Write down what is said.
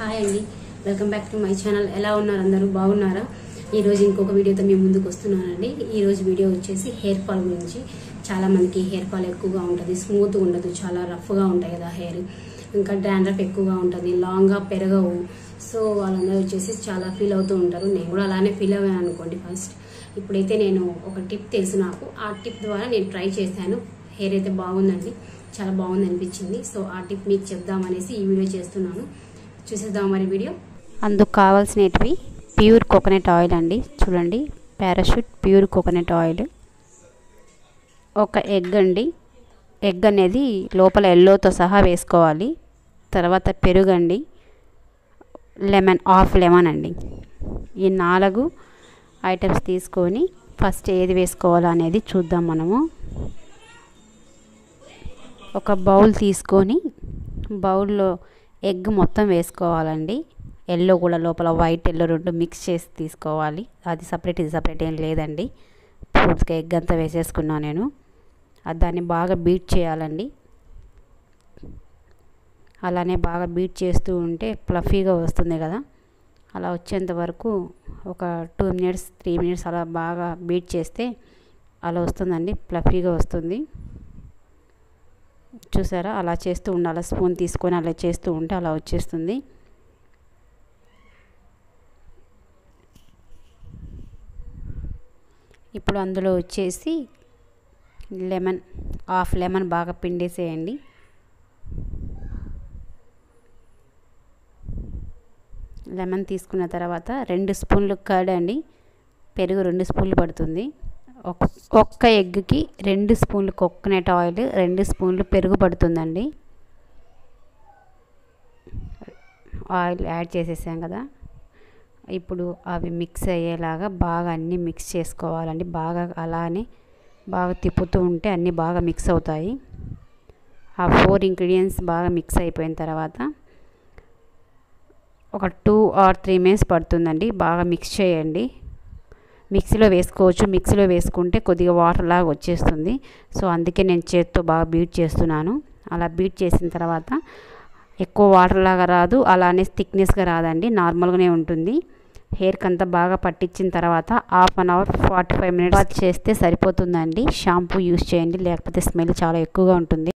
Hi అండి. Welcome back to my channel. ఎలా ఉన్నారు అందరూ? బాగున్నారా? ఈరోజు ఇంకొక వీడియోతో మేము ముందుకు వస్తున్నానండి. ఈ రోజు వీడియో వచ్చేసి హెయిర్ ఫాల్ గురించి. చాలా మందికి హెయిర్ ఫాల్ ఎక్కువగా ఉంటుంది స్మూత్ ఉండదు చాలా రఫ్గా ఉంటాయి కదా హెయిర్. ఇంకా డాండ్రఫ్ ఎక్కువగా ఉంటుంది లాంగ్గా పెరగవు. సో వాళ్ళందరూ వచ్చేసి చాలా ఫీల్ అవుతూ ఉంటారు. నేను కూడా అలానే ఫీల్ అయ్యాను అనుకోండి ఫస్ట్. ఇప్పుడైతే నేను ఒక టిప్ తెలుసు నాకు. ఆ టిప్ ద్వారా నేను ట్రై చేశాను. హెయిర్ అయితే బాగుందండి. చాలా బాగుంది అనిపించింది సో ఆ టిప్ మీకు చెప్దామనేసి ఈ వీడియో చేస్తున్నాను. చూసేద్దాం మరి వీడియో. అందుకు కావాల్సినవి ప్యూర్ కోకోనట్ ఆయిల్ అండి. చూడండి పారాషూట్ ప్యూర్ కోకోనట్ ఆయిల్. ఒక ఎగ్ అండి. ఎగ్ అనేది లోపల ఎల్లోతో సహా వేసుకోవాలి. తర్వాత పెరుగు అండి. లెమన్ హాఫ్ లెమన్ అండి. ఈ నాలుగు ఐటమ్స్ తీసుకొని ఫస్ట్ ఏది వేసుకోవాలో అనేది చూద్దాం మనము. ఒక బౌల్ తీసుకొని బౌల్లో ఎగ్ మొత్తం వేసుకోవాలండి. ఎల్లో కూడా లోపల వైట్ ఎల్లో రెండు మిక్స్ చేసి తీసుకోవాలి. అది సపరేట్ ఇది సపరేట్ ఏం లేదండి. పూర్తిగా ఎగ్ అంతా వేసేసుకున్నాను నేను. అది దాన్ని బాగా బీట్ చేయాలండి. అలానే బాగా బీట్ చేస్తూ ఉంటే ప్లఫీగా వస్తుంది కదా. అలా వచ్చేంత వరకు ఒక టూ మినిట్స్ త్రీ మినిట్స్ అలా బాగా బీట్ చేస్తే అలా వస్తుందండి. ప్లఫీగా వస్తుంది. చూసారా? అలా చేస్తూ ఉండాలి. స్పూన్ తీసుకొని అలా చేస్తూ ఉంటే అలా వచ్చేస్తుంది. ఇప్పుడు అందులో వచ్చేసి లెమన్ హాఫ్ లెమన్ బాగా పిండేసేయండి. లెమన్ తీసుకున్న తర్వాత రెండు స్పూన్లు కర్డ్ అండి. పెరుగు రెండు స్పూన్లు పడుతుంది. ఒక్క ఎగ్కి రెండు స్పూన్లు కోకోనట్ ఆయిల్ రెండు స్పూన్లు పెరుగు పడుతుందండి. ఆయిల్ యాడ్ చేసేసాం కదా. ఇప్పుడు అవి మిక్స్ అయ్యేలాగా బాగా అన్నీ మిక్స్ చేసుకోవాలండి. బాగా అలానే బాగా తిప్పుతూ ఉంటే అన్నీ బాగా మిక్స్ అవుతాయి. ఆ ఫోర్ ఇంగ్రీడియంట్స్ బాగా మిక్స్ అయిపోయిన తర్వాత ఒక టూ ఆర్ త్రీ మినిట్స్ పడుతుందండి. బాగా మిక్స్ చేయండి. మిక్సీలో వేసుకోవచ్చు. మిక్సీలో వేసుకుంటే కొద్దిగా వాటర్ లాగా వచ్చేస్తుంది. సో అందుకే నేను చేత్తో బాగా బీట్ చేస్తున్నాను. అలా బీట్ చేసిన తర్వాత ఎక్కువ వాటర్ లాగా రాదు. అలానే థిక్నెస్గా రాదండి. నార్మల్గానే ఉంటుంది. హెయిర్కి అంతా బాగా పట్టించిన తర్వాత half an hour forty five minutes చేస్తే సరిపోతుందండి. షాంపూ యూస్ చేయండి. లేకపోతే స్మెల్ చాలా ఎక్కువగా ఉంటుంది.